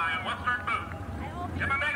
by Western Boot.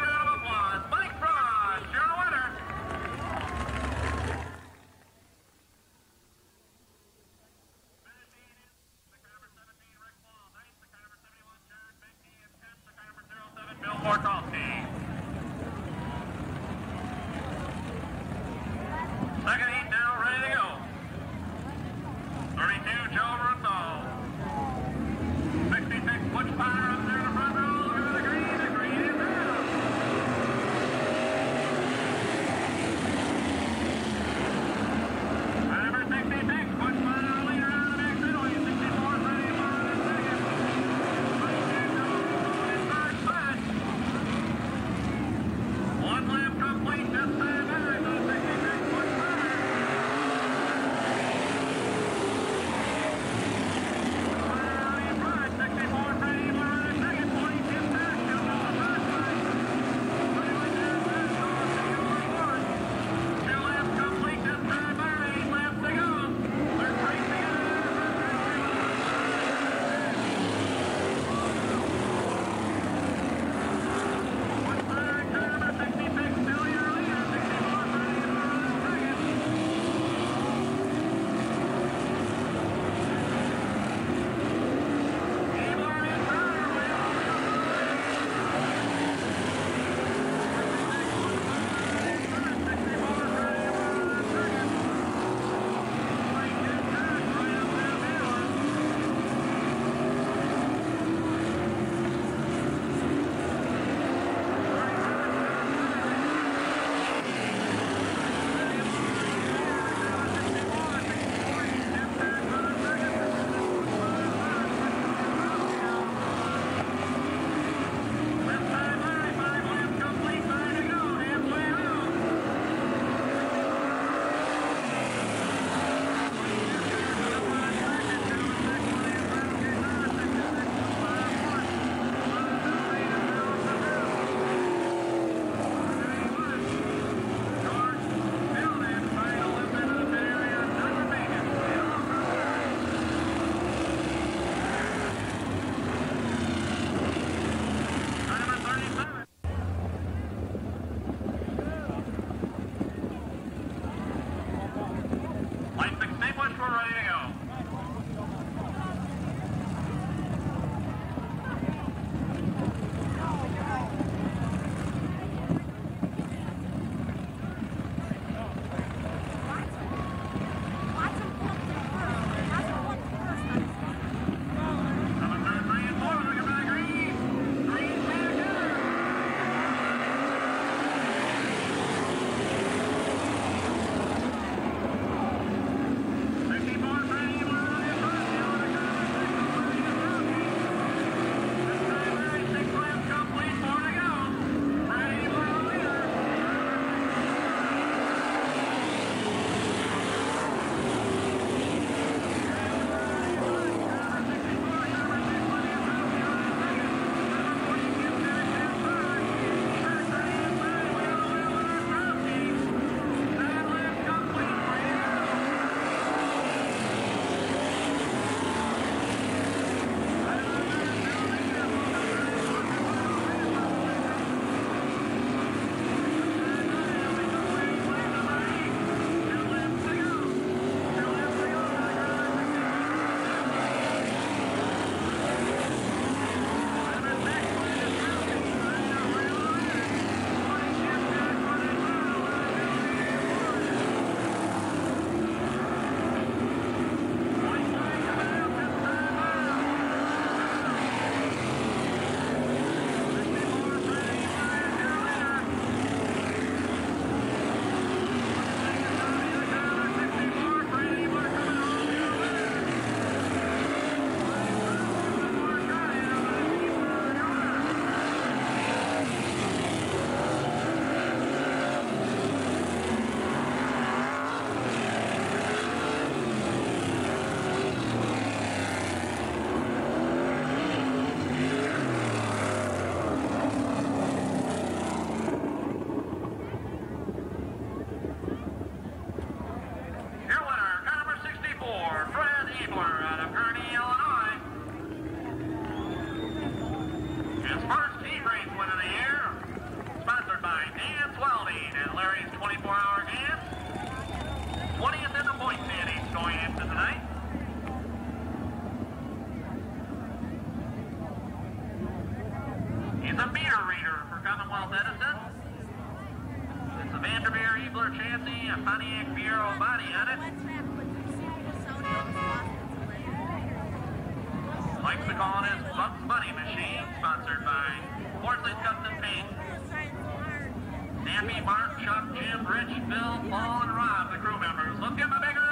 Chuck, Jim, Rich, Bill, Paul, and Rob, the crew members. Let's get my bigger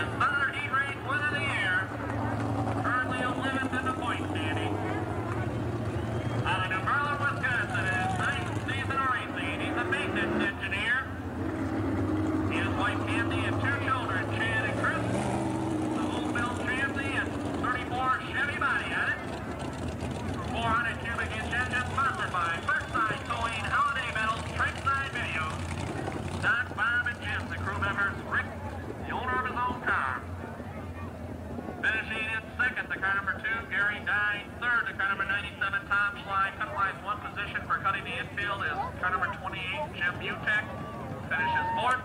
Bye. 28, Jim Butek, finishes fourth.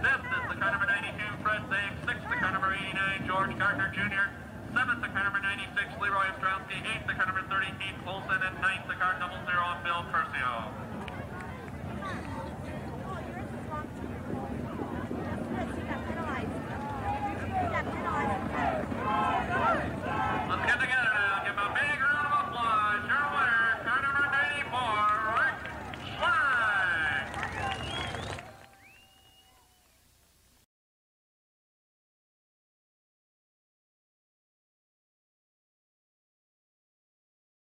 Fifth is the car number 92, Fred Zag. Sixth, the car number 89, George Gardner Jr. Seventh, the car number 96, Leroy Ostrowski. Eighth, the car number 30, Keith And ninth, the car double zero, Bill Persio.